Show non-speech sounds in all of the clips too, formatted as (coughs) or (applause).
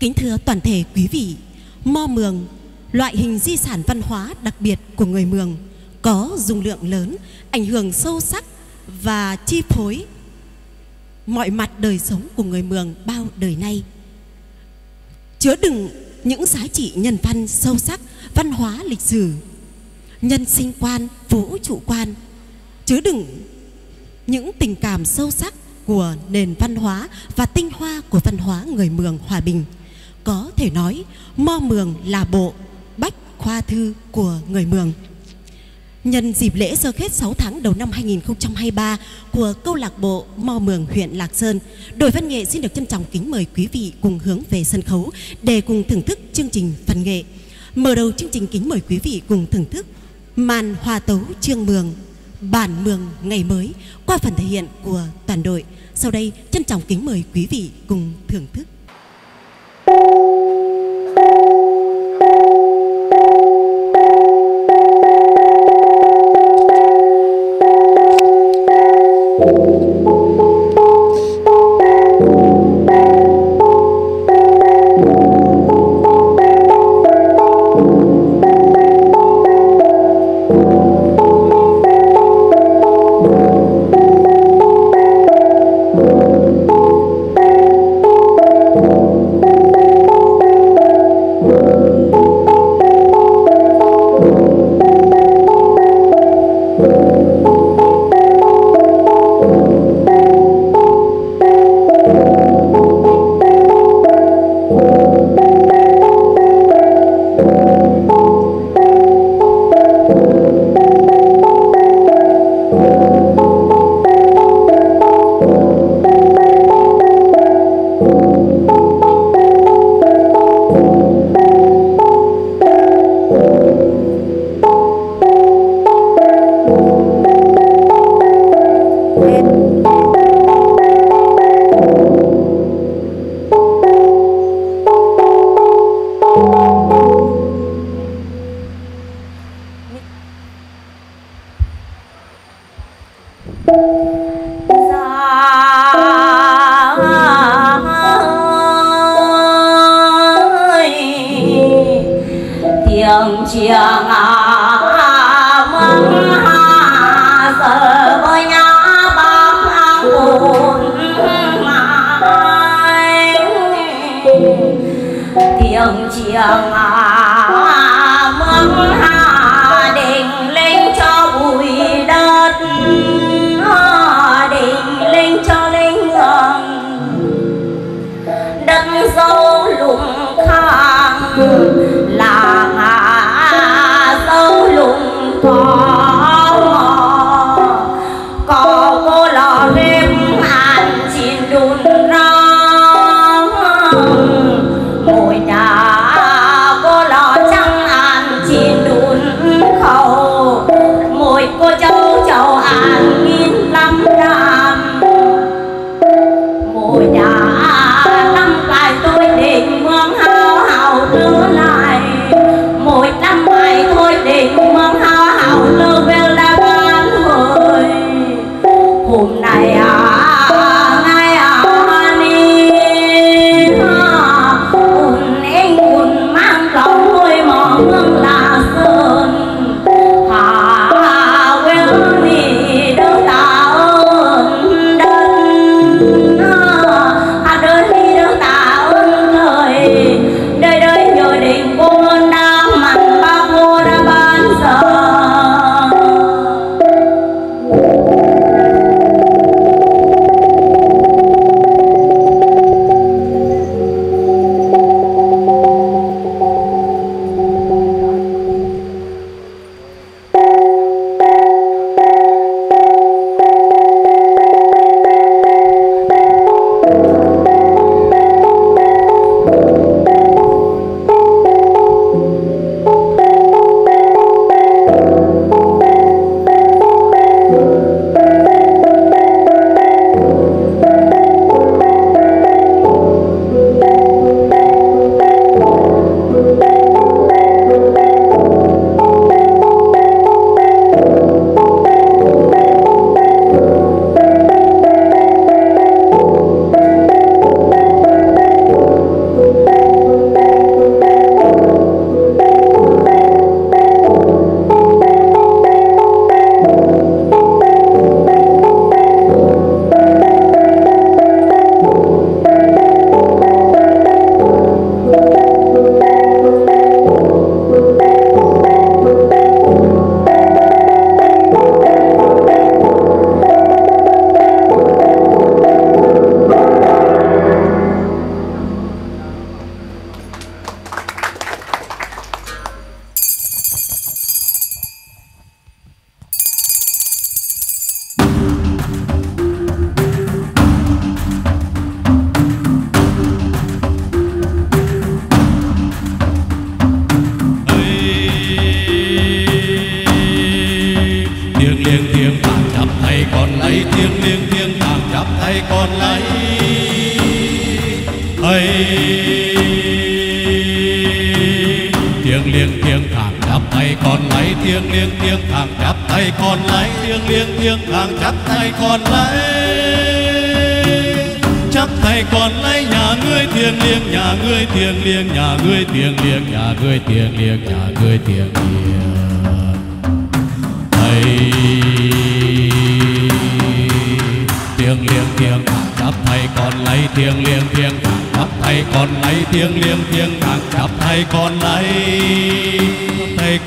Kính thưa toàn thể quý vị, Mo Mường, loại hình di sản văn hóa đặc biệt của người Mường, có dung lượng lớn, ảnh hưởng sâu sắc và chi phối mọi mặt đời sống của người Mường bao đời nay. Chứa đựng những giá trị nhân văn sâu sắc, văn hóa lịch sử, nhân sinh quan, vũ trụ quan, chứa đựng những tình cảm sâu sắc của nền văn hóa và tinh hoa của văn hóa người Mường Hòa Bình. Có thể nói, Mo Mường là bộ bách khoa thư của người Mường. Nhân dịp lễ sơ kết 6 tháng đầu năm 2023 của câu lạc bộ Mo Mường huyện Lạc Sơn, đội văn nghệ xin được trân trọng kính mời quý vị cùng hướng về sân khấu để cùng thưởng thức chương trình văn nghệ. Mở đầu chương trình kính mời quý vị cùng thưởng thức màn hòa tấu trương mường bản mường ngày mới qua phần thể hiện của toàn đội. Sau đây trân trọng kính mời quý vị cùng thưởng thức. Thank you.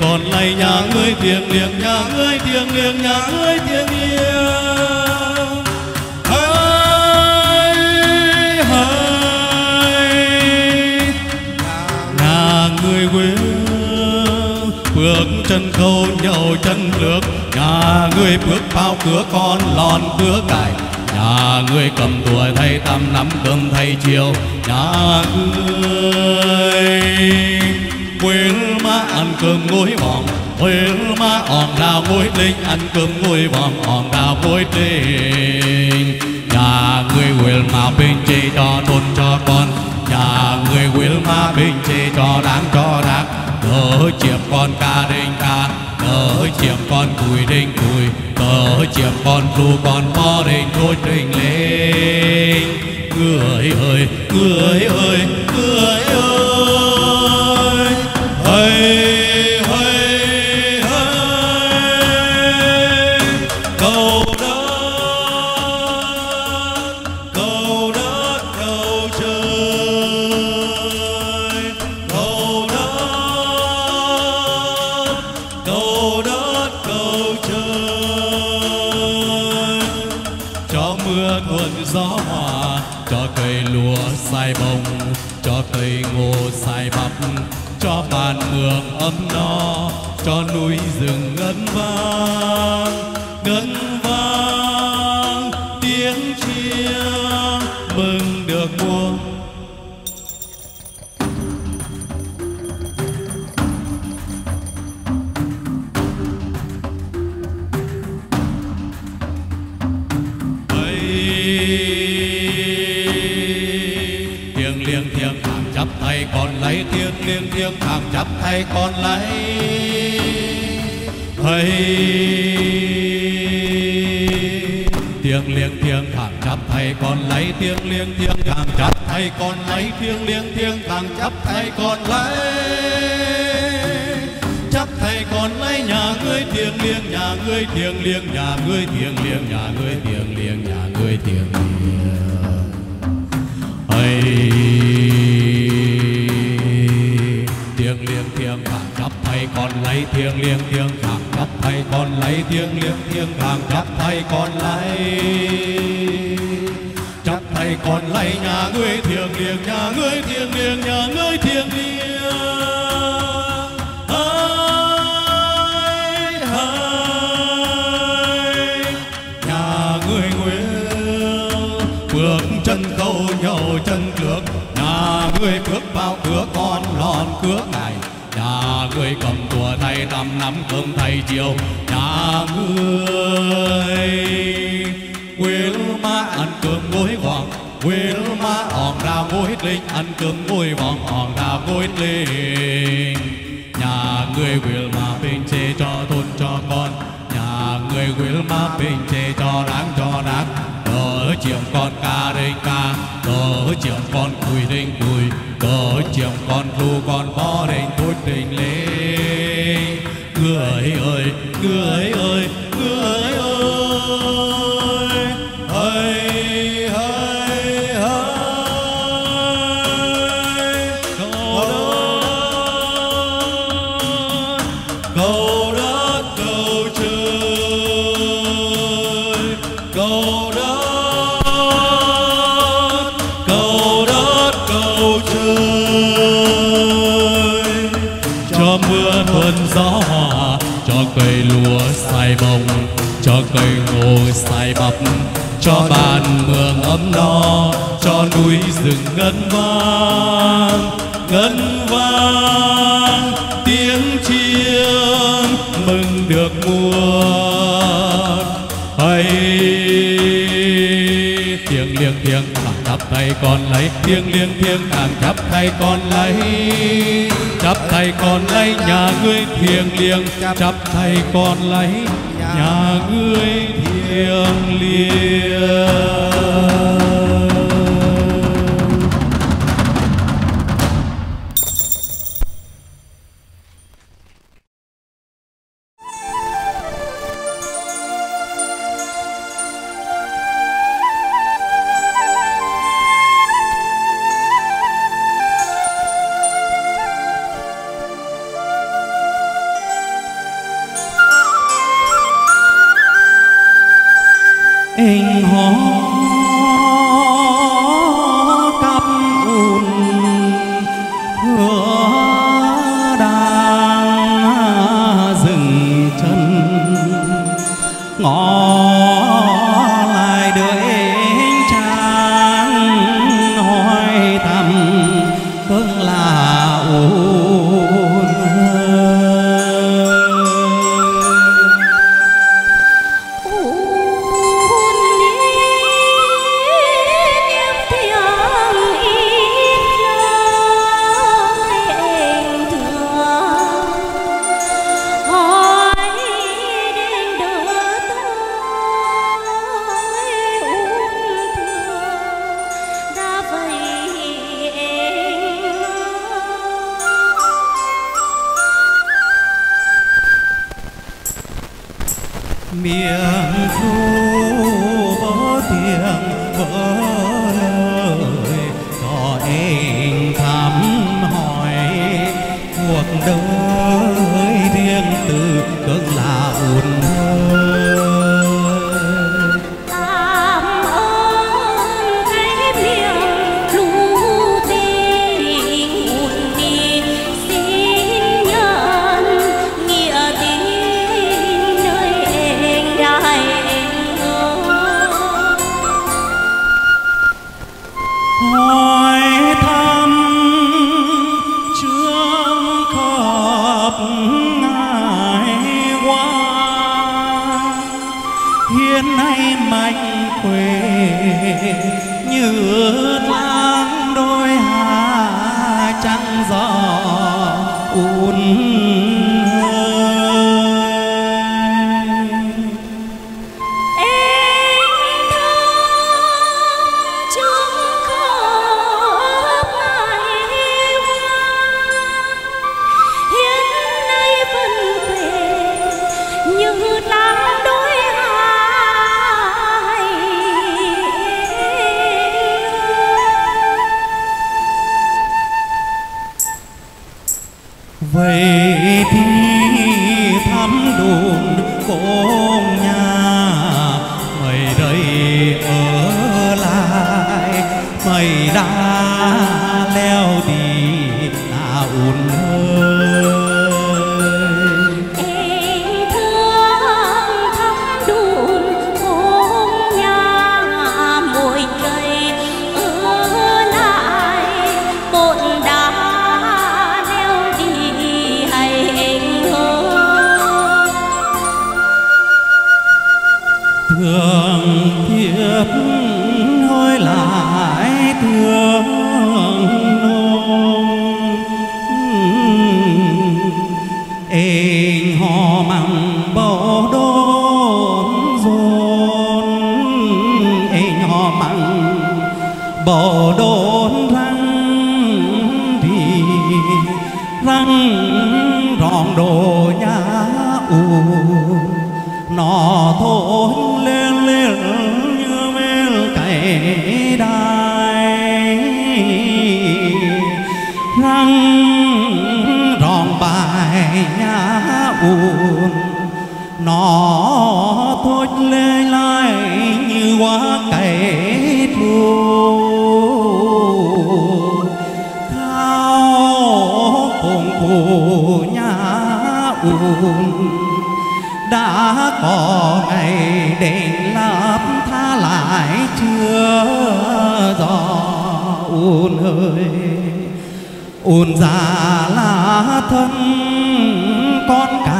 Còn lại nhà ngươi thiêng liêng, nhà ngươi thiêng liêng, nhà ngươi thiêng liêng. Hỡi hỡi nhà người quê bước chân khâu, nhậu chân lược. Nhà người bước vào cửa con lòn cửa cải nhà người cầm tuổi thay tam nắm cơm thay chiều. Nhà người quên má ăn cơm ngồi vòng quên má òn đào ngồi linh. Ăn cơm ngồi vòng òn đào ngồi linh. Nhà người quên mà bên chị cho tôn cho con. Nhà người quên mà bên chị cho đáng cho đáng. Đỡ chiếm con ca đinh ca đỡ chiếm con cùi đinh cùi. Đỡ chiếm con phu con bó đinh thôi đinh lên. Người ơi người ơi người ơi hây ấm no cho núi rừng ngân vang. Tiếng liêng chắp tay con lấy thầy tiếng liêng thiêng thằng chắp tay con lấy tiếng liêng thiêng thằng chắp tay con lấy tiếng liêng thiêng thằng chắp tay con lấy chắp tay con lấy nhà ngươi thiêng liêng, nhà ngươi thiêng liêng, nhà ngươi thiêng liêng, nhà ngươi thiêng liêng, nhà ngươi thiêng liêng. Ấy thầy con lấy thiêng liêng thiêng thang chắp thầy con lấy thiêng liêng thiêng thang chắp thầy con lấy. Chắp thầy con lấy nhà ngươi thiêng liêng, nhà ngươi thiêng liêng, nhà ngươi thiêng liêng. Hỡi hỡi nhà ngươi nguyện bước chân câu nhậu chân trước nhà ngươi bước vào cửa con lòn cửa ngài người cầm tùa thay tầm nắm cơm thay chiều. Nhà người quyến má ăn cơm gối vòng quyến má hòn đào gối linh, ăn cơm gối vòng hòn đào gối linh. Nhà người quyến ma bên chê cho tôn cho con. Nhà người quyến ma bên chê cho đáng cho đáng đỡ chiều con ca đinh ca, đỡ chiều con cùi đinh cùi, đỡ chiều con lu con bó đinh thút đinh lên. Người ơi người ơi người ơi. cho cây ngô xài bập cho bàn mường ấm no, cho núi rừng ngân vang ngân vang. Tiếng chiêng mừng được mùa hay. Tiếng liêng thiêng càng chắp tay con lấy tiếng liêng thiêng càng chắp tay con lấy. Chắp tay con lấy, nhà ngươi thiêng liêng chắp tay con lấy nhà ngươi thiêng liêng. nó thôi lê lại như quá cày thu. Thao cùng phụ nhà ùn đã có ngày định lập tha lại chưa dò ùn ơi ùn già là thân con cả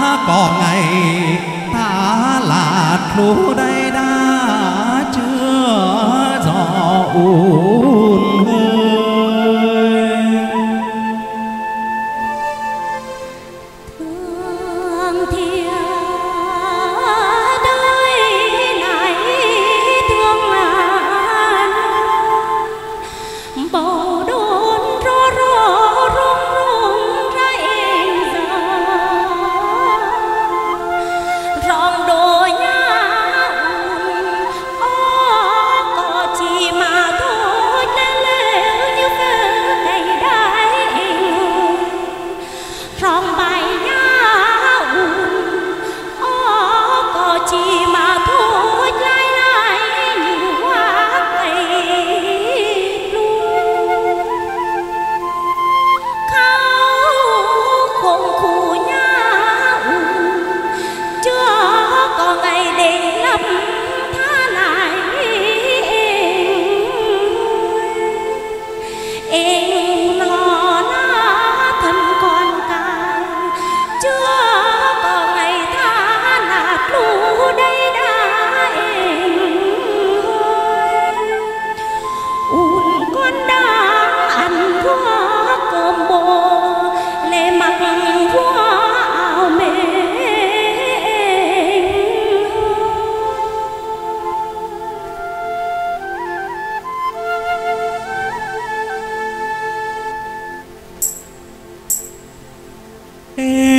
ta có ngày ta là thú đây đã chưa rõ ùn hương. Em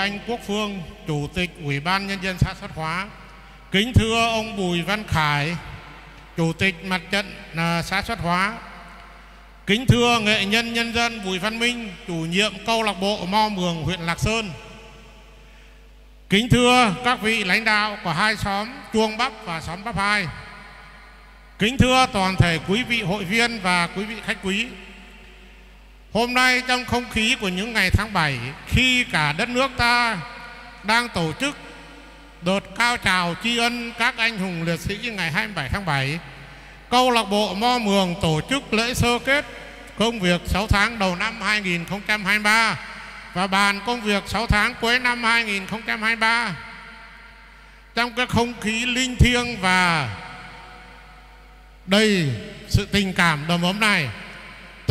Anh Quốc Phương, Chủ tịch Ủy ban Nhân dân xã Xuất Hóa. Kính thưa ông Bùi Văn Khải, Chủ tịch Mặt trận à, xã Xuất Hóa. Kính thưa nghệ nhân nhân dân Bùi Văn Minh, chủ nhiệm câu lạc bộ Mo Mường huyện Lạc Sơn. Kính thưa các vị lãnh đạo của hai xóm Chuông Bắp và xóm Bắp Hai. Kính thưa toàn thể quý vị hội viên và quý vị khách quý. Hôm nay trong không khí của những ngày tháng 7 khi cả đất nước ta đang tổ chức đợt cao trào tri ân các anh hùng liệt sĩ ngày 27 tháng 7, câu lạc bộ Mo Mường tổ chức lễ sơ kết công việc 6 tháng đầu năm 2023 và bàn công việc 6 tháng cuối năm 2023. Trong cái không khí linh thiêng và đầy sự tình cảm đầm ấm này,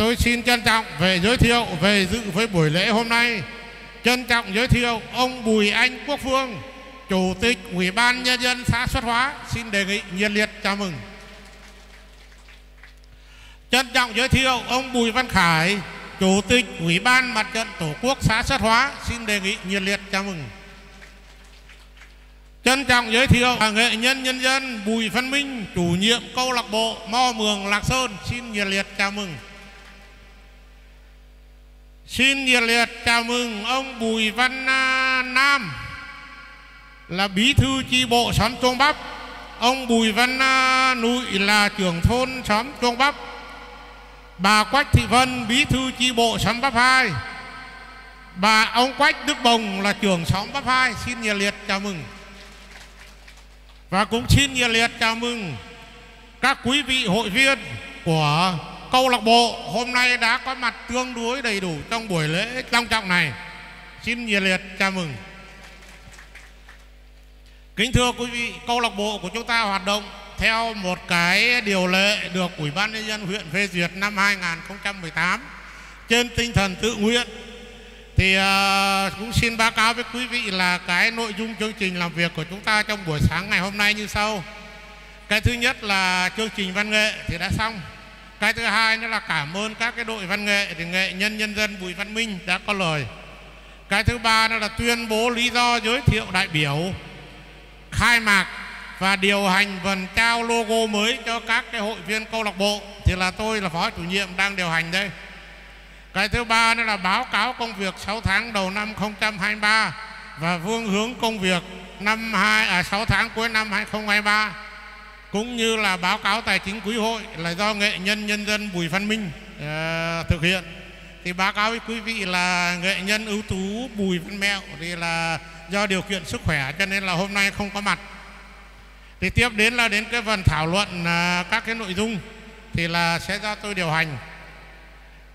tôi xin trân trọng về giới thiệu về dự với buổi lễ hôm nay. Trân trọng giới thiệu ông Bùi Anh Quốc Phương, Chủ tịch Ủy ban Nhân dân xã Xuất Hóa, xin đề nghị nhiệt liệt chào mừng. Trân trọng giới thiệu ông Bùi Văn Khải, Chủ tịch Ủy ban Mặt trận Tổ quốc xã Xuất Hóa, xin đề nghị nhiệt liệt chào mừng. Trân trọng giới thiệu nghệ nhân nhân dân Bùi Văn Minh, chủ nhiệm câu lạc bộ Mo Mường Lạc Sơn, xin nhiệt liệt chào mừng. Xin nhiệt liệt chào mừng ông Bùi Văn Nam là bí thư chi bộ xóm Chuông Bắp. Ông Bùi Văn Nụi là trưởng thôn xóm Chuông Bắp. Bà Quách Thị Vân, bí thư chi bộ xóm Bắp Hai. Bà ông Quách Đức Bồng là trưởng xóm Bắp Hai. Xin nhiệt liệt chào mừng. Và cũng xin nhiệt liệt chào mừng các quý vị hội viên của câu lạc bộ hôm nay đã có mặt tương đối đầy đủ trong buổi lễ long trọng này. Xin nhiệt liệt chào mừng. Kính thưa quý vị, câu lạc bộ của chúng ta hoạt động theo một cái điều lệ được Ủy ban nhân dân huyện phê duyệt năm 2018 trên tinh thần tự nguyện thì uh, cũng xin báo cáo với quý vị là cái nội dung chương trình làm việc của chúng ta trong buổi sáng ngày hôm nay như sau. Cái thứ nhất là chương trình văn nghệ thì đã xong. Cái thứ hai nữa là cảm ơn các cái đội văn nghệ thì nghệ nhân nhân dân Bùi Văn Minh đã có lời. Cái thứ ba nữa là tuyên bố lý do giới thiệu đại biểu, khai mạc và điều hành phần trao logo mới cho các cái hội viên câu lạc bộ thì là tôi là phó chủ nhiệm đang điều hành đây. Cái thứ ba nữa là báo cáo công việc 6 tháng đầu năm 2023 và phương hướng công việc năm 2 à 6 tháng cuối năm 2023 cũng như là báo cáo tài chính quý hội là do nghệ nhân nhân dân Bùi Văn Minh uh, thực hiện. Thì báo cáo với quý vị là nghệ nhân ưu tú Bùi Văn Mẹo thì là do điều kiện sức khỏe cho nên là hôm nay không có mặt. Thì tiếp đến là đến cái phần thảo luận uh, các cái nội dung thì là sẽ do tôi điều hành.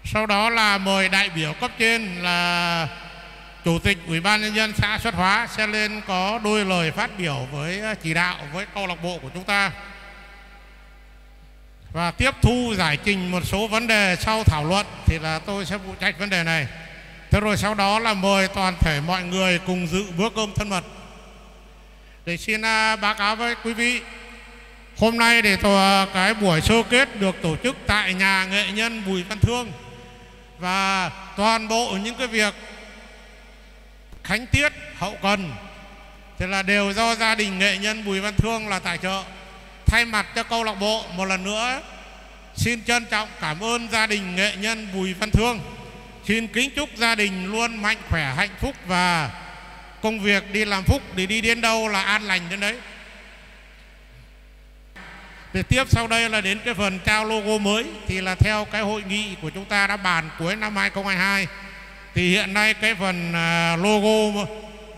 Sau đó là mời đại biểu cấp trên là chủ tịch ủy ban nhân dân xã xuất hóa sẽ lên có đôi lời phát biểu với ờ, chỉ đạo với câu lạc bộ của chúng ta. Và tiếp thu giải trình một số vấn đề sau thảo luận thì là tôi sẽ phụ trách vấn đề này. Thế rồi sau đó là mời toàn thể mọi người cùng dự bữa cơm thân mật. Để xin ờ, báo cáo với quý vị, hôm nay để tòa ờ, cái buổi sơ kết được tổ chức tại nhà nghệ nhân Bùi Văn Thương. Và toàn bộ những cái việc khánh tiết, hậu cần. Thì là đều do gia đình nghệ nhân Bùi Văn Thương là tài trợ. Thay mặt cho câu lạc bộ, một lần nữa, xin trân trọng cảm ơn gia đình nghệ nhân Bùi Văn Thương. Xin kính chúc gia đình luôn mạnh khỏe, hạnh phúc và công việc đi làm phúc để đi đến đâu là an lành đến đấy. Thì tiếp sau đây là đến cái phần trao logo mới, thì là theo cái hội nghị của chúng ta đã bàn cuối năm 2022 thì hiện nay cái phần à, logo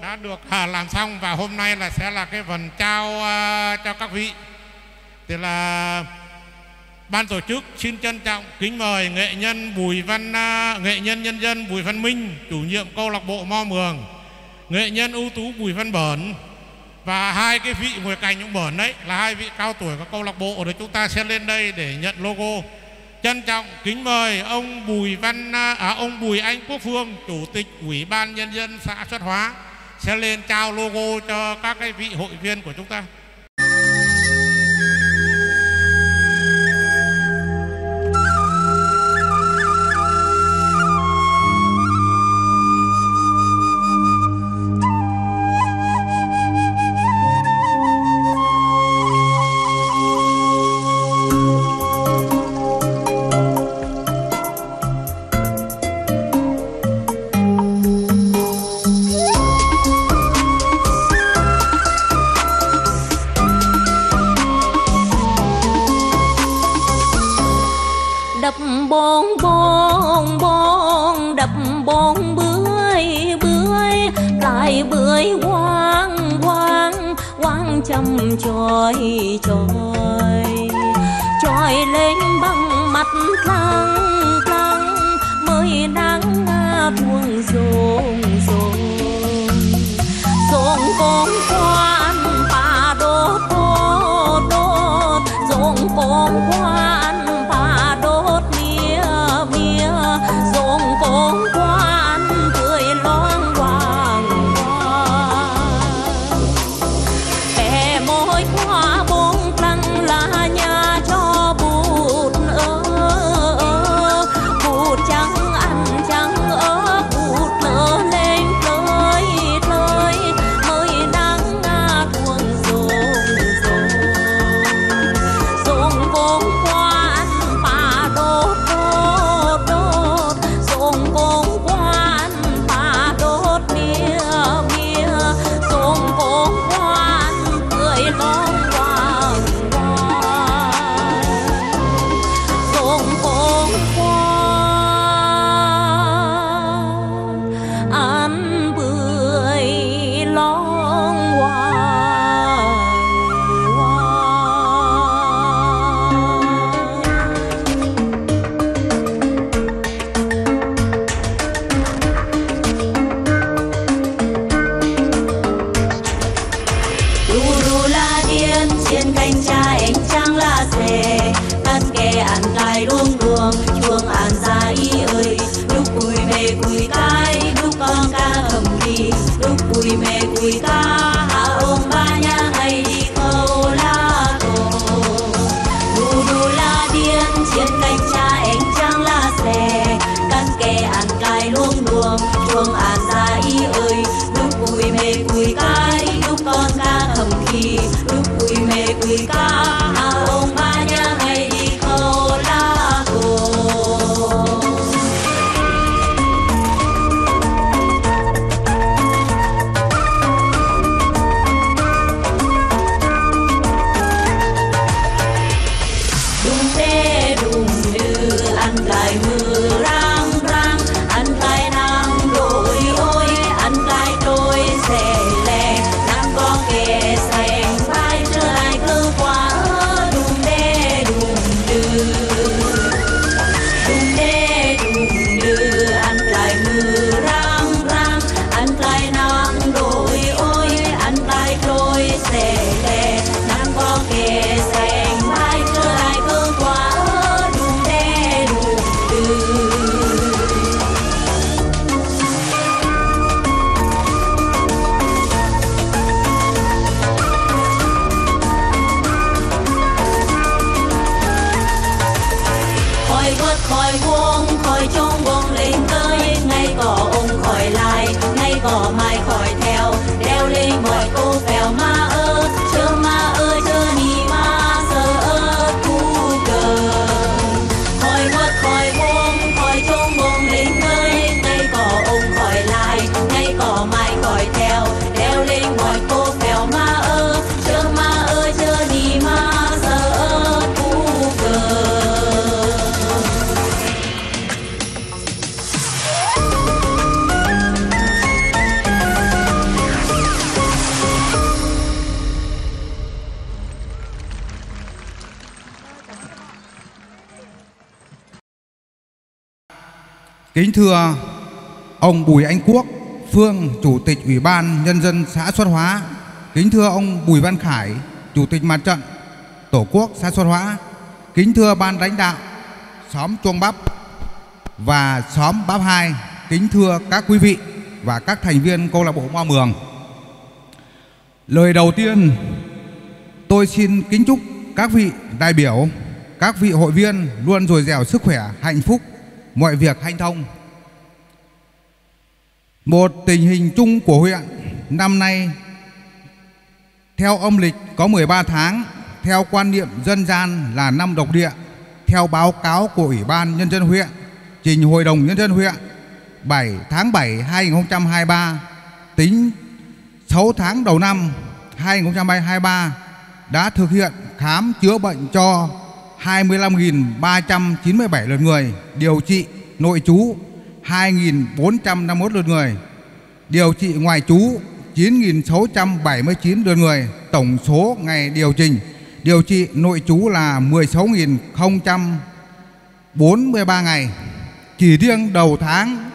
đã được làm xong và hôm nay là sẽ là cái phần trao à, cho các vị thì là ban tổ chức xin trân trọng kính mời nghệ nhân Bùi Văn à, nghệ nhân nhân dân Bùi Văn Minh, chủ nhiệm câu lạc bộ Mo Mường, nghệ nhân ưu tú Bùi Văn Bẩn và hai cái vị ngồi cạnh những bẩn đấy là hai vị cao tuổi của câu lạc bộ rồi chúng ta sẽ lên đây để nhận logo. Trân trọng kính mời ông Bùi Văn à, ông Bùi Anh Quốc Phương, chủ tịch Ủy ban nhân dân xã Xuất Hóa sẽ lên trao logo cho các cái vị hội viên của chúng ta. Kính thưa ông Bùi Anh Quốc, Phương, Chủ tịch Ủy ban Nhân dân xã Xuất Hóa. Kính thưa ông Bùi Văn Khải, Chủ tịch Mặt trận Tổ quốc xã Xuất Hóa. Kính thưa ban lãnh đạo xóm Chuông Bắp và xóm Bắp 2. Kính thưa các quý vị và các thành viên câu lạc bộ hoa Mường. Lời đầu tiên tôi xin kính chúc các vị đại biểu, các vị hội viên luôn dồi dào sức khỏe, hạnh phúc, mọi việc hanh thông. Một tình hình chung của huyện năm nay theo âm lịch có 13 tháng, theo quan niệm dân gian là năm độc địa, theo báo cáo của Ủy ban Nhân dân huyện, trình Hội đồng Nhân dân huyện 7 tháng 7 2023 tính 6 tháng đầu năm 2023 đã thực hiện khám chữa bệnh cho 25.397 lượt người, điều trị nội trú 2.451 lượt người, điều trị ngoại trú 9.679 lượt người, tổng số ngày điều chỉnh điều trị nội trú là 16.043 ngày. Chỉ riêng đầu tháng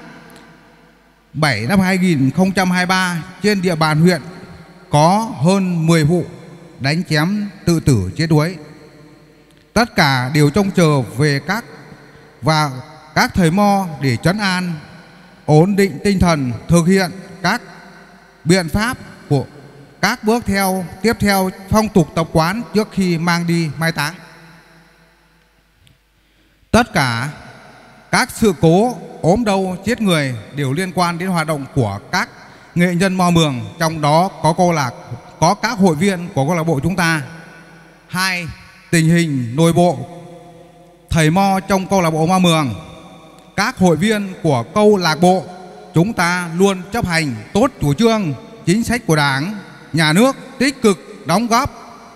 7 năm 2023 trên địa bàn huyện có hơn 10 vụ đánh chém tự tử chết đuối. Tất cả đều trông chờ về các và các thầy mo để trấn an, ổn định tinh thần, thực hiện các biện pháp của các bước theo tiếp theo phong tục tập quán trước khi mang đi mai táng. Tất cả các sự cố ốm đau chết người đều liên quan đến hoạt động của các nghệ nhân mo mường trong đó có câu lạc có các hội viên của câu lạc bộ chúng ta hai tình hình nội bộ. Thầy mo trong câu lạc bộ ma mường, các hội viên của câu lạc bộ, chúng ta luôn chấp hành tốt chủ trương, chính sách của đảng, nhà nước tích cực đóng góp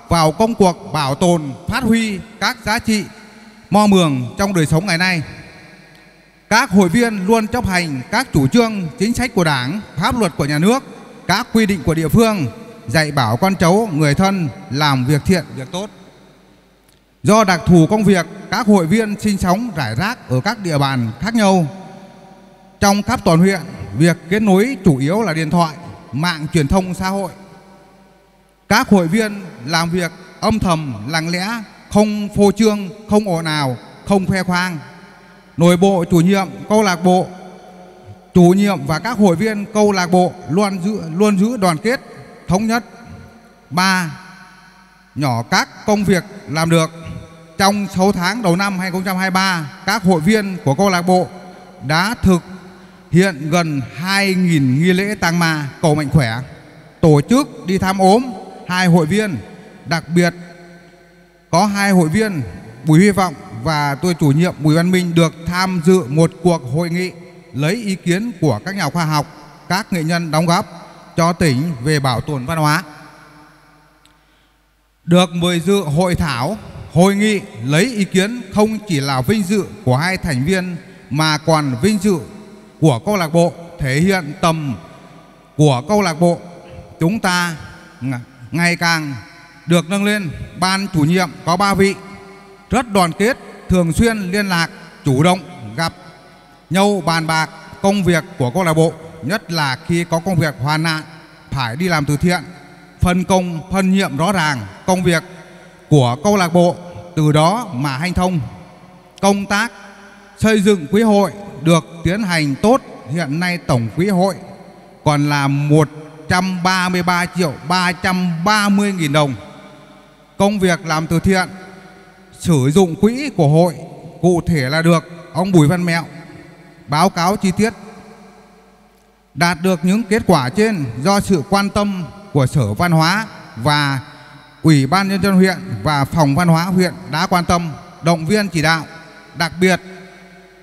vào công cuộc bảo tồn, phát huy các giá trị mo mường trong đời sống ngày nay. Các hội viên luôn chấp hành các chủ trương, chính sách của đảng, pháp luật của nhà nước, các quy định của địa phương, dạy bảo con cháu, người thân làm việc thiện, việc tốt do đặc thù công việc, các hội viên sinh sống, rải rác ở các địa bàn khác nhau. Trong khắp toàn huyện, việc kết nối chủ yếu là điện thoại, mạng truyền thông xã hội. Các hội viên làm việc âm thầm, lặng lẽ, không phô trương, không ồn ào, không khoe khoang. Nội bộ chủ nhiệm, câu lạc bộ, chủ nhiệm và các hội viên câu lạc bộ luôn giữ luôn giữ đoàn kết, thống nhất. Ba, nhỏ các công việc làm được trong 6 tháng đầu năm 2023 các hội viên của câu lạc bộ đã thực hiện gần 2.000 nghi lễ tang ma cầu mạnh khỏe tổ chức đi thăm ốm hai hội viên đặc biệt có hai hội viên Bùi Huy Vọng và tôi chủ nhiệm Bùi Văn Minh được tham dự một cuộc hội nghị lấy ý kiến của các nhà khoa học, các nghệ nhân đóng góp cho tỉnh về bảo tồn văn hóa. Được mời dự hội thảo, hội nghị lấy ý kiến không chỉ là vinh dự của hai thành viên mà còn vinh dự của câu lạc bộ thể hiện tầm của câu lạc bộ chúng ta ngày càng được nâng lên. Ban chủ nhiệm có ba vị rất đoàn kết, thường xuyên liên lạc, chủ động gặp nhau bàn bạc công việc của câu lạc bộ, nhất là khi có công việc hoàn nạn phải đi làm từ thiện, phân công phân nhiệm rõ ràng công việc của câu lạc bộ, từ đó mà hanh thông. Công tác xây dựng quỹ hội được tiến hành tốt, hiện nay tổng quỹ hội còn là 133 triệu 330 nghìn đồng. Công việc làm từ thiện sử dụng quỹ của hội cụ thể là được ông Bùi Văn Mẹo báo cáo chi tiết đạt được những kết quả trên do sự quan tâm của Sở Văn hóa và Ủy ban nhân dân huyện và Phòng Văn hóa huyện đã quan tâm, động viên, chỉ đạo. Đặc biệt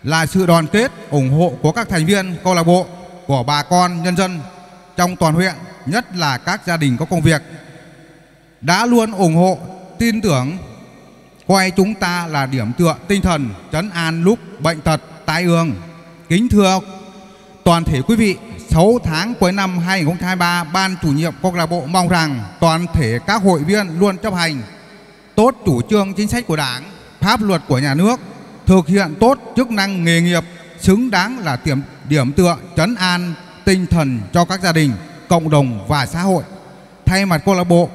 là sự đoàn kết, ủng hộ của các thành viên câu lạc bộ, của bà con nhân dân trong toàn huyện, nhất là các gia đình có công việc. Đã luôn ủng hộ, tin tưởng coi chúng ta là điểm tựa tinh thần trấn an lúc bệnh tật, tai ương. Kính thưa toàn thể quý vị 6 tháng cuối năm 2023 ban chủ nhiệm câu lạc bộ mong rằng toàn thể các hội viên luôn chấp hành tốt chủ trương chính sách của đảng pháp luật của nhà nước thực hiện tốt chức năng nghề nghiệp xứng đáng là điểm điểm tựa trấn an tinh thần cho các gia đình, cộng đồng và xã hội. Thay mặt câu lạc bộ,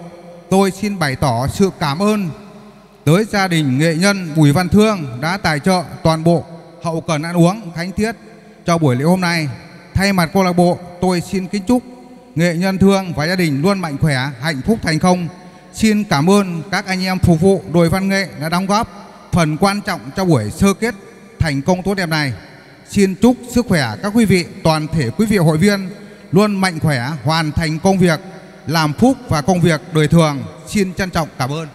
tôi xin bày tỏ sự cảm ơn tới gia đình nghệ nhân Bùi Văn Thương đã tài trợ toàn bộ hậu cần ăn uống khánh tiết cho buổi lễ hôm nay. Thay mặt câu lạc bộ, tôi xin kính chúc nghệ nhân Thương và gia đình luôn mạnh khỏe, hạnh phúc thành công. Xin cảm ơn các anh em phục vụ đội văn nghệ đã đóng góp phần quan trọng cho buổi sơ kết thành công tốt đẹp này. Xin chúc sức khỏe các quý vị, toàn thể quý vị hội viên luôn mạnh khỏe, hoàn thành công việc, làm phúc và công việc đời thường. Xin trân trọng cảm ơn.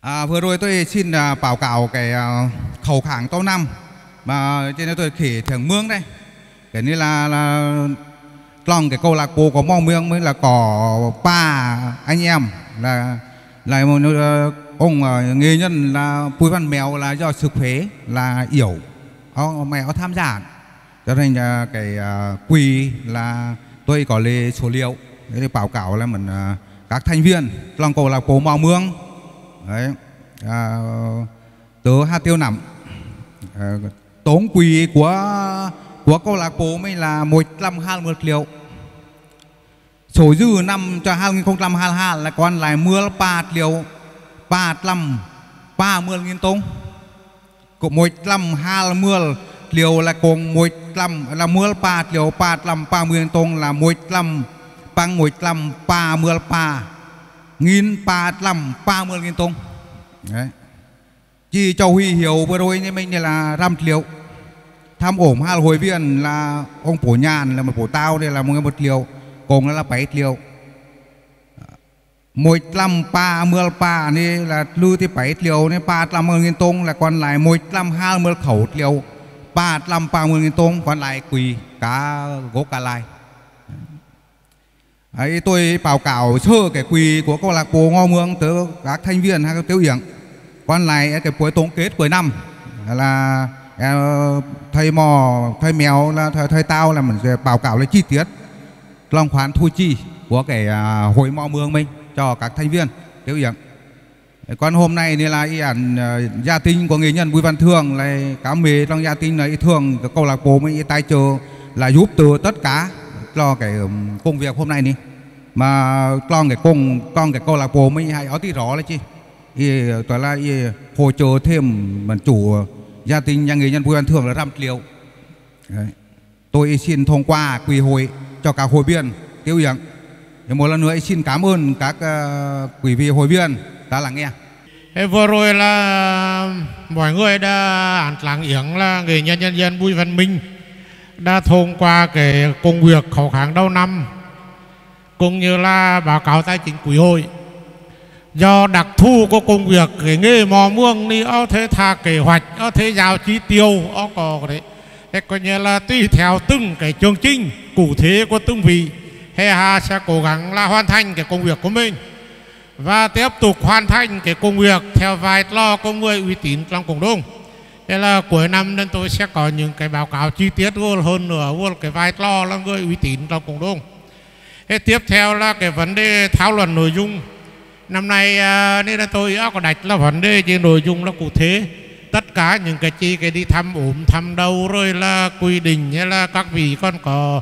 À, vừa rồi tôi xin à, uh, báo cáo cái uh, khẩu kháng tô năm mà trên đây tôi khỉ thường mương đây. Cái như là là lòng cái câu lạc bộ có mong mương mới là có ba anh em. Là là một ờ, ông ờ, nghệ nhân là Bùi Văn Mèo là do sức khỏe là yếu ông mèo tham gia. Cho nên ờ, cái quỳ là tôi có lê số liệu. Để báo cáo là mình các thành viên lòng cầu là cô mong mương. Đấy à, tớ hai tiêu nằm à, tốn quỹ của của câu lạc bộ mới là 120 triệu số dư năm cho 2022 là còn lại 13 triệu 35 30 nghìn tông của 120 triệu là còn 100 là 13 triệu 35 30 nghìn tông là 100 bằng 15 33 nghìn 35 30 nghìn tông Đấy. Chỉ cháu Huy Hiểu vừa rồi như mình là 5 triệu Thăm ổm hai hội viên là ông Phổ Nhàn, là một phổ tao đây, là một một triệu còn là bảy triệu một trăm ba mươi ba này là lưu thì bảy triệu này ba trăm nghìn tông, là còn lại một trăm hai mươi khẩu triệu ba trăm ba mươi nghìn tông, còn lại quỳ, cá gỗ cả lại ấy, tôi báo cáo sơ cái quỳ của câu lạc bộ ngô mương tới các thành viên hay tiêu yển con này cái cuối tổng kết cuối năm là ờ, thầy mò thầy mèo là thầy, thầy tao là mình sẽ báo cáo lên chi tiết lòng khoán thu chi của cái à, hội mò mương mình cho các thành viên tiêu yển còn hôm nay thì là ý ảnh ờ, gia tinh của nghệ nhân Bùi Văn Thường là cá mê trong gia tinh là ý thường cái câu lạc bộ mới tài trợ là giúp từ tất cả cho cái công việc hôm nay đi mà con cái công con cái câu lạc bộ mới hay ở tí rõ là chi? Ý tôi là ý hỗ trợ thêm bản chủ uh, gia đình nhà nghề nhân vui ăn Thường là 5 triệu Đấy. tôi xin thông qua quỳ hội cho các hội viên tiêu yển một lần nữa xin cảm ơn các uh, quý vị hội viên đã lắng nghe. Vừa rồi là mọi người đã ăn lắng yến là nghệ nhân nhân dân Bùi Văn Minh đã thông qua cái công việc khó khăn đầu năm cũng như là báo cáo tài chính quỹ hội do đặc thù của công việc, cái nghề mò mương đi ó thế tha kế hoạch ó thế giao chi tiêu ó có đấy thế coi như là tùy theo từng cái chương trình, cụ thể của từng vị hè Hà sẽ cố gắng là hoàn thành cái công việc của mình và tiếp tục hoàn thành cái công việc theo vai lo của người uy tín trong cộng đồng. Thế là cuối năm nên tôi sẽ có những cái báo cáo chi tiết hơn nữa, hơn cái vai lo là người uy tín trong cộng đồng. Thế tiếp theo là cái vấn đề thảo luận nội dung. Năm nay à, nên là tôi à, có đặt là vấn đề về nội dung là cụ thể. Tất cả những cái chi, cái đi thăm, ốm thăm đâu, rồi là quy định, hay là các vị con có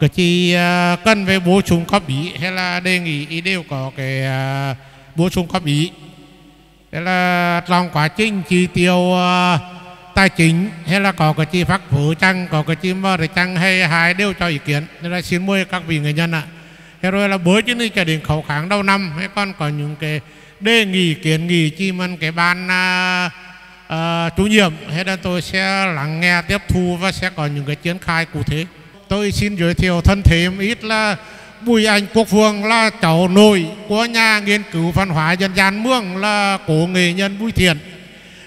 cái chi à, cần về bổ sung có bị hay là đề nghị ý đều có cái bố bổ sung bị ý. Thế là trong quá trình chi tiêu tài chính, hay là có cái chi phát phụ chăng, có cái chi mơ thì chăng, hay hai đều cho ý kiến. Nên là xin mời các vị người nhân ạ thế rồi là bữa chứ cho đến khẩu kháng đầu năm hay còn có những cái đề nghị kiến nghị chi mân cái ban uh, uh, chủ nhiệm. Hay là tôi sẽ lắng nghe tiếp thu và sẽ có những cái triển khai cụ thể. Tôi xin giới thiệu thân thể ít là Bùi Anh Quốc Vương là cháu nội của nhà nghiên cứu văn hóa dân gian Mương là cổ nghệ nhân Bùi Thiện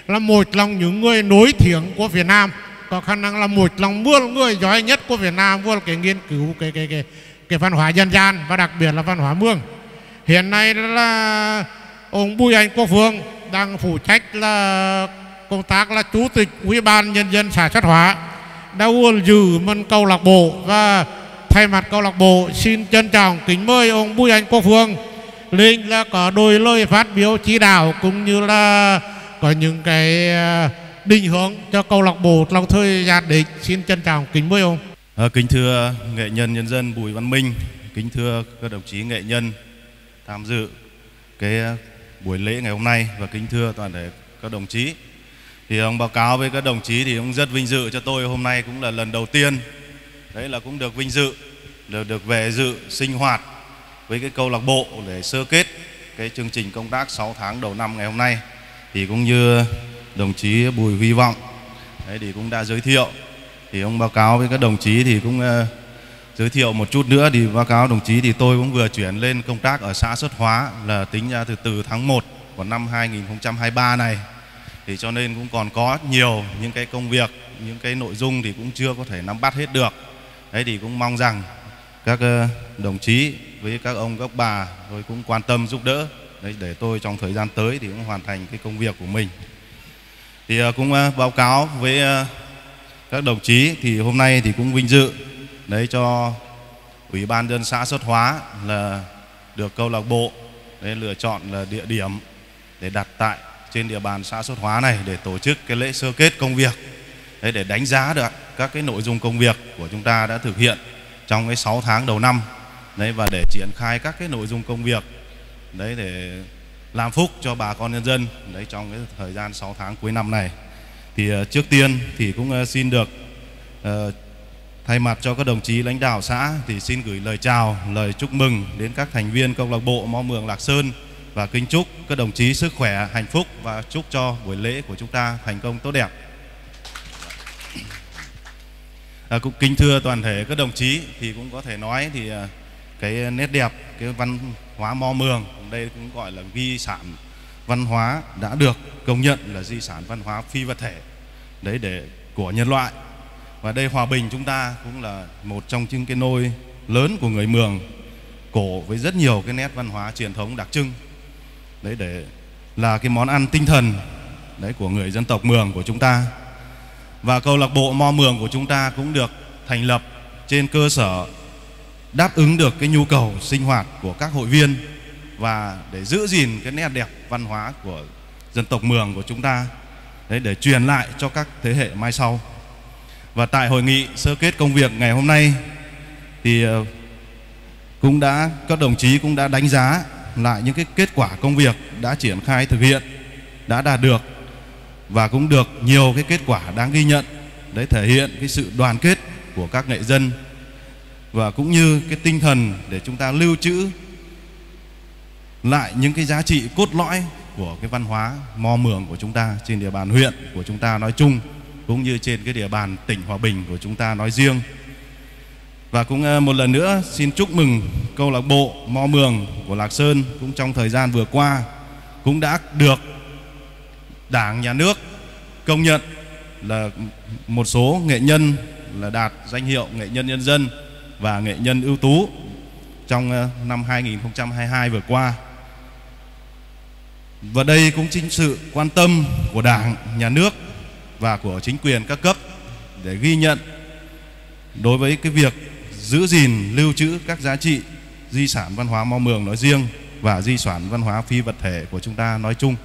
là một trong những người nổi tiếng của Việt Nam. Có khả năng là một trong mưa người giỏi nhất của Việt Nam vô cái nghiên cứu cái cái cái cái văn hóa dân gian và đặc biệt là văn hóa Mương. Hiện nay là ông Bùi Anh Quốc Phương đang phụ trách là công tác là chủ tịch ủy ban nhân dân xã Sát hóa. Đã uôn dự mân câu lạc bộ và thay mặt câu lạc bộ xin trân trọng kính mời ông Bùi Anh Quốc Phương lên là có đôi lời phát biểu chỉ đạo cũng như là có những cái à, định hướng cho câu lạc bộ trong thời gian đến. Xin trân trọng kính mời ông. À, kính thưa nghệ nhân nhân dân Bùi Văn Minh, kính thưa các đồng chí nghệ nhân tham dự cái ờ, buổi lễ ngày hôm nay và kính thưa toàn thể các đồng chí. Thì ông báo cáo với các đồng chí thì ông rất vinh dự cho tôi hôm nay cũng là lần đầu tiên đấy là cũng được vinh dự được được về dự sinh hoạt với cái câu lạc bộ để sơ kết cái chương trình công tác 6 tháng đầu năm ngày hôm nay thì cũng như đồng chí Bùi Huy Vọng đấy thì cũng đã giới thiệu thì ông báo cáo với các đồng chí thì cũng uh, giới thiệu một chút nữa. Thì báo cáo đồng chí thì tôi cũng vừa chuyển lên công tác ở xã Xuất Hóa là tính ra từ từ tháng 1 của năm 2023 này. Thì cho nên cũng còn có nhiều những cái công việc những cái nội dung thì cũng chưa có thể nắm bắt hết được. Đấy thì cũng mong rằng các uh, đồng chí với các ông các bà rồi cũng quan tâm giúp đỡ. Đấy để tôi trong thời gian tới thì cũng hoàn thành cái công việc của mình. Thì uh, cũng uh, báo cáo với uh, các đồng chí thì hôm nay thì cũng vinh dự, đấy, cho ủy ban dân xã xuất hóa là được câu lạc bộ, đấy, lựa chọn là địa điểm để đặt tại trên địa bàn xã xuất hóa này để tổ chức cái lễ sơ kết công việc, đấy, để đánh giá được các cái nội dung công việc của chúng ta đã thực hiện trong cái 6 tháng đầu năm, đấy, và để triển khai các cái nội dung công việc, đấy, để làm phúc cho bà con nhân dân, đấy, trong cái thời gian 6 tháng cuối năm này thì ờ, trước tiên thì cũng ờ, xin được ờ, thay mặt cho các đồng chí lãnh đạo xã thì xin gửi lời chào lời chúc mừng đến các thành viên câu lạc bộ Mo Mường Lạc Sơn và kính chúc các đồng chí sức khỏe hạnh phúc và chúc cho buổi lễ của chúng ta thành công tốt đẹp. À, cũng kính thưa toàn thể các đồng chí thì cũng có thể nói thì cái nét đẹp cái văn hóa Mo Mường đây cũng gọi là di sản văn hóa đã được công nhận là di sản văn hóa phi vật thể, đấy để của nhân loại. Và đây hòa bình chúng ta cũng là một trong những cái nôi lớn của người mường, cổ với rất nhiều cái nét văn hóa truyền thống đặc trưng. Đấy để là cái món ăn tinh thần, đấy, của người dân tộc mường của chúng ta. Và câu lạc bộ mo mường của chúng ta cũng được thành lập trên cơ sở đáp ứng được cái nhu cầu sinh hoạt của các hội viên và để giữ gìn cái nét đẹp văn hóa của dân tộc Mường của chúng ta, đấy, để truyền lại cho các thế hệ mai sau. Và tại hội nghị sơ kết công việc ngày hôm nay thì ờ, cũng đã, các đồng chí cũng đã đánh giá lại những cái kết quả công việc đã triển khai thực hiện, đã đạt được và cũng được nhiều cái kết quả đáng ghi nhận, đấy, thể hiện cái sự đoàn kết của các nghệ dân và cũng như cái tinh thần để chúng ta lưu trữ lại những cái giá trị cốt lõi của cái văn hóa mò mường của chúng ta trên địa bàn huyện của chúng ta nói chung, cũng như trên cái địa bàn tỉnh Hòa Bình của chúng ta nói riêng. Và cũng ờ, một lần nữa xin chúc mừng câu lạc bộ mò Mường của Lạc Sơn cũng trong thời gian vừa qua cũng đã được Đảng, nhà nước công nhận là một số nghệ nhân là đạt danh hiệu nghệ nhân nhân dân và nghệ nhân ưu tú trong ờ, năm 2022 vừa qua. Và đây cũng chính sự quan tâm của Đảng, Nhà nước và của chính quyền các cấp để ghi nhận đối với cái việc giữ gìn lưu trữ các giá trị di sản văn hóa Mo Mường nói riêng và di sản văn hóa phi vật thể của chúng ta nói chung.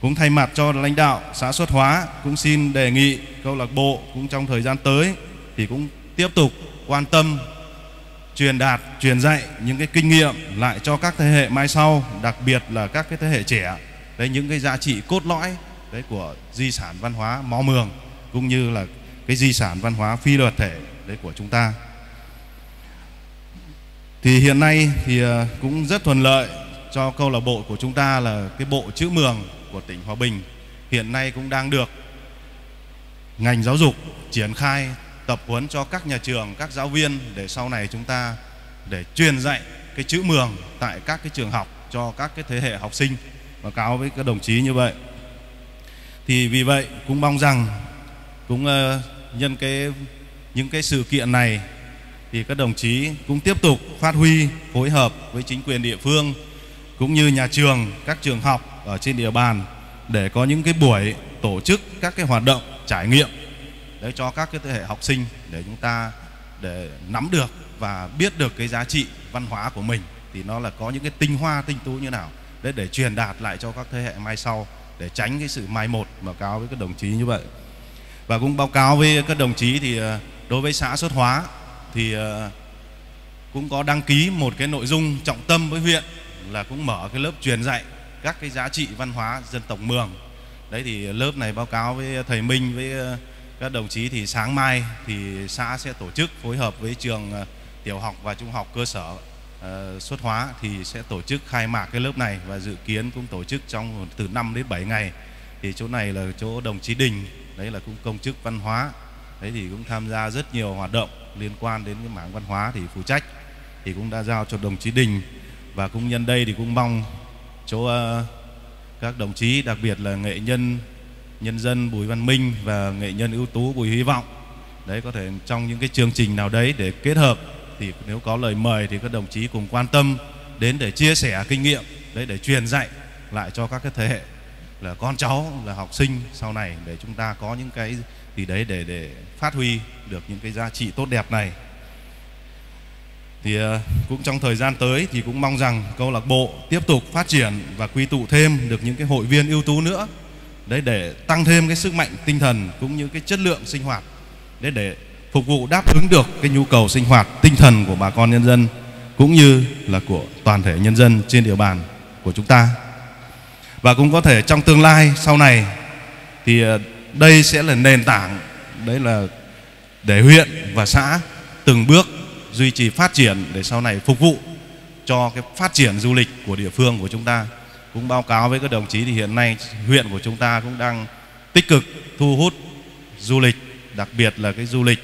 Cũng thay mặt cho lãnh đạo xã Xuất Hóa cũng xin đề nghị câu lạc bộ cũng trong thời gian tới thì cũng tiếp tục quan tâm truyền đạt, truyền dạy những cái kinh nghiệm lại cho các thế hệ mai sau, đặc biệt là các cái thế hệ trẻ. Đấy những cái giá trị cốt lõi đấy của di sản văn hóa Mó Mường cũng như là cái di sản văn hóa phi vật thể đấy của chúng ta. Thì hiện nay thì ờ, cũng rất thuận lợi cho câu lạc bộ của chúng ta là cái bộ chữ Mường của tỉnh Hòa Bình hiện nay cũng đang được ngành giáo dục triển khai tập huấn cho các nhà trường, các giáo viên để sau này chúng ta để truyền dạy cái chữ mường tại các cái trường học cho các cái thế hệ học sinh báo cáo với các đồng chí như vậy. Thì vì vậy cũng mong rằng cũng uh, nhân cái những cái sự kiện này thì các đồng chí cũng tiếp tục phát huy phối hợp với chính quyền địa phương cũng như nhà trường, các trường học ở trên địa bàn để có những cái buổi tổ chức các cái hoạt động trải nghiệm đấy, cho các cái thế hệ học sinh để chúng ta để nắm được và biết được cái giá trị văn hóa của mình thì nó là có những cái tinh hoa tinh tú như nào. Để để truyền đạt lại cho các thế hệ mai sau để tránh cái sự mai một báo cáo với các đồng chí như vậy. Và cũng báo cáo với các đồng chí thì ờ, đối với xã xuất hóa thì ờ, cũng có đăng ký một cái nội dung trọng tâm với huyện là cũng mở cái lớp truyền dạy các cái giá trị văn hóa dân tộc Mường. Đấy thì lớp này báo cáo với thầy Minh với ờ, các đồng chí thì sáng mai thì xã sẽ tổ chức phối hợp với trường ờ, tiểu học và trung học cơ sở ờ, xuất hóa thì sẽ tổ chức khai mạc cái lớp này và dự kiến cũng tổ chức trong từ 5 đến 7 ngày. Thì chỗ này là chỗ đồng chí Đình, đấy là cũng công chức văn hóa, đấy thì cũng tham gia rất nhiều hoạt động liên quan đến cái mảng văn hóa thì phụ trách, thì cũng đã giao cho đồng chí Đình. Và cũng nhân đây thì cũng mong chỗ ờ, các đồng chí, đặc biệt là nghệ nhân nhân dân Bùi Văn Minh và nghệ nhân ưu tú Bùi Hy Vọng. Đấy, có thể trong những cái chương trình nào đấy để kết hợp thì nếu có lời mời thì các đồng chí cùng quan tâm đến để chia sẻ kinh nghiệm, đấy, để truyền dạy lại cho các cái thế hệ là con cháu, là học sinh sau này để chúng ta có những cái gì đấy để để phát huy được những cái giá trị tốt đẹp này. Thì ờ, cũng trong thời gian tới thì cũng mong rằng câu lạc bộ tiếp tục phát triển và quy tụ thêm được những cái hội viên ưu tú nữa đấy, để tăng thêm cái sức mạnh tinh thần cũng như cái chất lượng sinh hoạt. Để để phục vụ đáp ứng được cái nhu cầu sinh hoạt tinh thần của bà con nhân dân cũng như là của toàn thể nhân dân trên địa bàn của chúng ta. Và cũng có thể trong tương lai sau này thì ờ, đây sẽ là nền tảng, đấy là để huyện và xã từng bước duy trì phát triển để sau này phục vụ cho cái phát triển du lịch của địa phương của chúng ta cũng báo cáo với các đồng chí thì hiện nay huyện của chúng ta cũng đang tích cực thu hút du lịch, đặc biệt là cái du lịch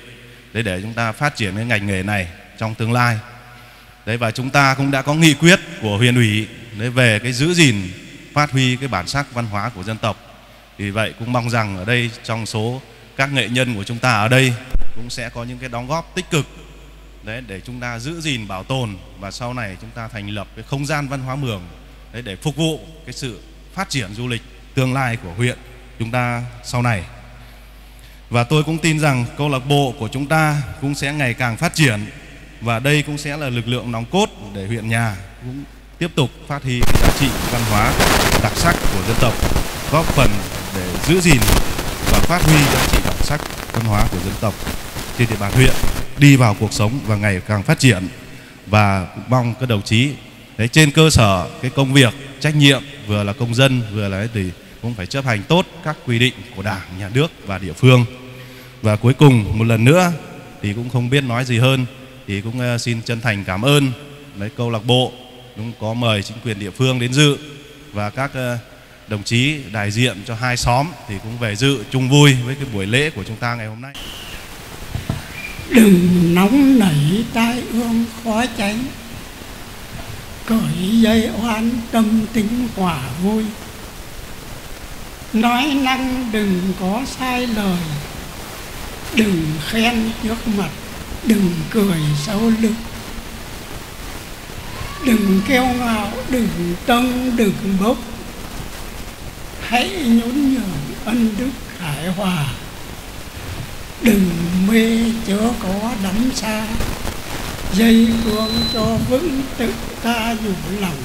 để để chúng ta phát triển cái ngành nghề này trong tương lai. Đấy, và chúng ta cũng đã có nghị quyết của huyện ủy đấy về cái giữ gìn, phát huy cái bản sắc văn hóa của dân tộc. Vì vậy cũng mong rằng ở đây trong số các nghệ nhân của chúng ta ở đây cũng sẽ có những cái đóng góp tích cực đấy, để chúng ta giữ gìn, bảo tồn và sau này chúng ta thành lập cái không gian văn hóa mường đấy, để phục vụ cái sự phát triển du lịch tương lai của huyện chúng ta sau này. Và tôi cũng tin rằng câu lạc bộ của chúng ta cũng sẽ ngày càng phát triển và đây cũng sẽ là lực lượng nòng cốt để huyện nhà cũng tiếp tục phát huy giá trị văn hóa đặc sắc của dân tộc, góp phần để giữ gìn và phát huy giá trị đặc sắc văn hóa của dân tộc trên địa bàn huyện, đi vào cuộc sống và ngày càng phát triển. Và mong các đồng chí đấy, trên cơ sở cái công việc, trách nhiệm, vừa là công dân, vừa là thì cũng phải chấp hành tốt các quy định của đảng, nhà nước và địa phương. Và cuối cùng, một lần nữa, thì cũng không biết nói gì hơn, thì cũng ờ, xin chân thành cảm ơn đấy câu lạc bộ, cũng có mời chính quyền địa phương đến dự. Và các ờ, đồng chí đại diện cho hai xóm thì cũng về dự chung vui với cái buổi lễ của chúng ta ngày hôm nay. Đừng nóng nảy tai ương khó tránh cởi dây oan tâm tính quả vui. Nói năng đừng có sai lời, đừng khen trước mặt, đừng cười sau lưng. Đừng kêu ngạo, đừng tâng đừng bốc. Hãy nhún nhường ân đức hải hòa. Đừng mê chớ có đắm xa dây cương cho vững tự ta dù lòng.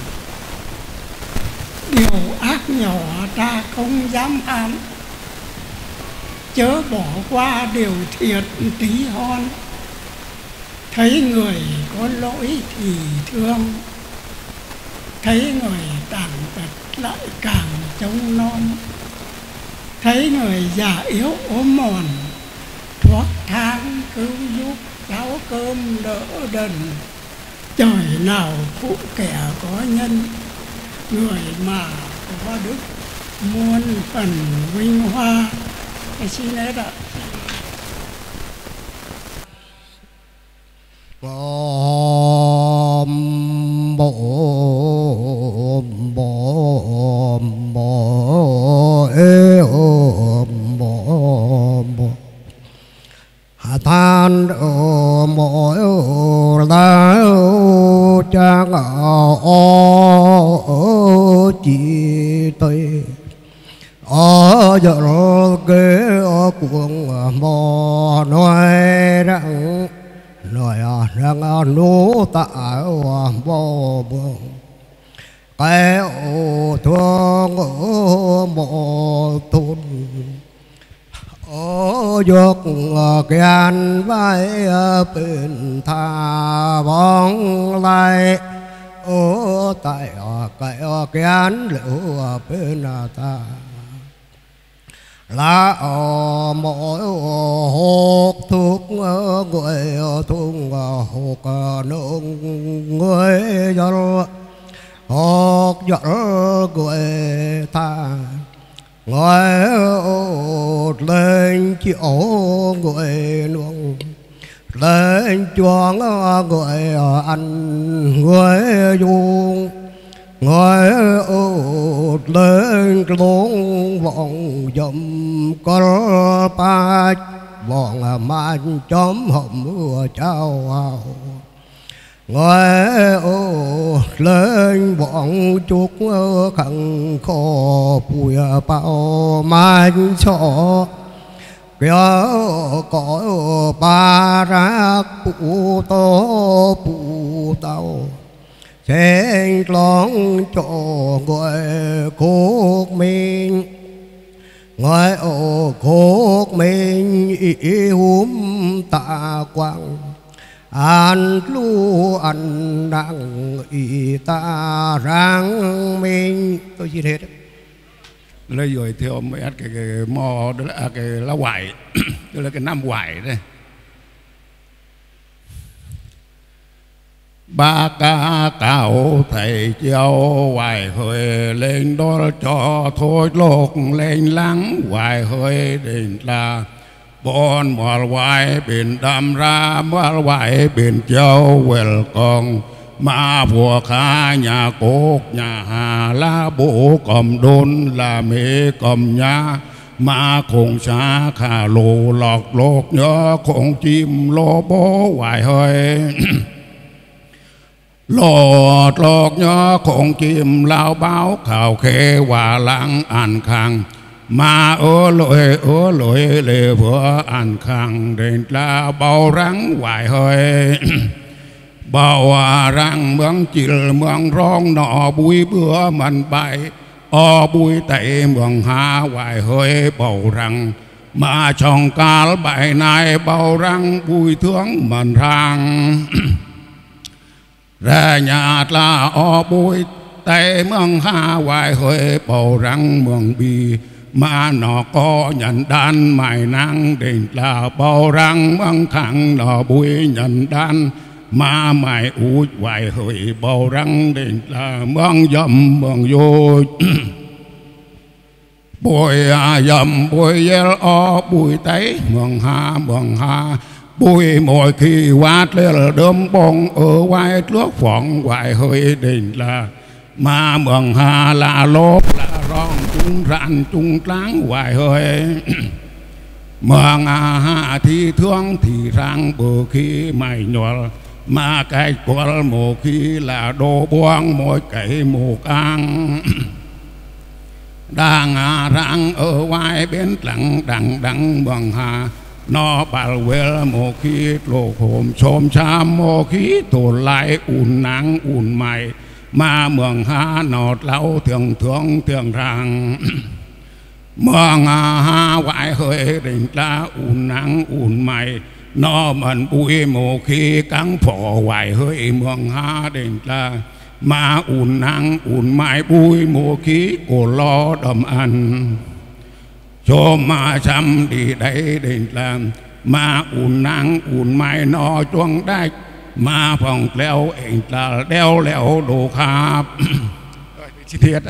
Điều ác nhỏ ta không dám ham chớ bỏ qua điều thiệt tí hon. Thấy người có lỗi thì thương. Thấy người tàn tật lại càng trông non. Thấy người già yếu ốm mòn, thoát thang cứu giúp áo cơm đỡ đần. Trời nào cũng kẻ có nhân, người mà có đức muôn phần vinh hoa. Thầy xin hết ạ Bồ ở dục kian vai bên tha bóng lại ở tại ờ, cái ờ, kian lửa ờ, bên ta là ở mỗi hộp thuốc người thuốc hộp nông người dân hộp giọt. Người ta ngồi lên lên ổ người luôn, lên chuông người ăn người vuông gọi ột lên luôn vòng dầm có ba vòng man chóm hồng mưa trao hào ngồi ô, lên bọn chuột khẳng khó bùi bao man cho kia có ba rác bụ tô bụ tàu. Sẽ lon cho người quốc mình. Người ô cuộc mình yêu ta quang an lu an đặng y ta ráng mình tôi xin hết. Lấy rồi theo mấy cái, cái, cái mò đó là à, cái lá hoài. (coughs) Đó là cái năm hoài đây. Ba ca cao thầy châu hoài hơi lên đó cho thôi lột lên lắng. Hoài hơi đến là bọn mọt hoài bên đam ra mọt hoài bên chiều quẹl con mà vua khá nhà cốt nhà hà la bố cầm đôn là mê cầm nhà mà khổng xa khả lô lọc lột nhớ khổng chim lô bố hoài hơi (coughs) lọt lọt nhớ khổng chim lao báo khảo khê hòa lãng an khang mà ô lội ô lội lệ vừa an khang đến là bao răng hoài hơi. (clears throat) Bao à răng mương chil mương rong nọ bùi bữa mình bay o bùi tẩy mương hà hoài hơi bao răng. Mà trong cá bài này bao răng bùi thương mình răng. (clears throat) Ra nhà là o bùi tẩy mương hà hoài hơi bao răng mương bì mà nó có nhận đan, mài năng định là bao răng băng thẳng nó bùi nhận đan. Mà mài út hoài hơi bao răng định là băng dầm băng vô. (clears throat) Bùi à dầm bùi yel o bùi tấy mương hà mương hà bùi mỗi khi quát lên là đơm bông ở ngoài nước phỏng hoài hơi định là. Mà mường hà là lốp là rong trung rạn trung tráng hoài hơi. (clears throat) Mờ ngà hạ thì thương thì răng bờ khi mày nhỏ mà cái qual mồ khi là đồ buông mỗi cái mồ căng đang răng ở ngoài bên lặng đằng đằng bằng hà. Nó bảo vệ mồ khi lộ hồn xôm xa, mồ khi tổ lại ùn nắng ùn mày mà mường ha nọt lâu thường thường thường rằng mường ha ngoại hơi đình ta ùn nắng ùn mày. Nó mình bụi mù khi cắn phỏ hoài hơi mường ha đình ta mà ùn nắng ùn mày bụi mù khí của lo đầm ăn. Cho mà chăm đi đây đình làm mà ùn nắng ùn mày nó chuông đách. มาผ่องแล้วเองตาแล้วแล้วดูครับเทียด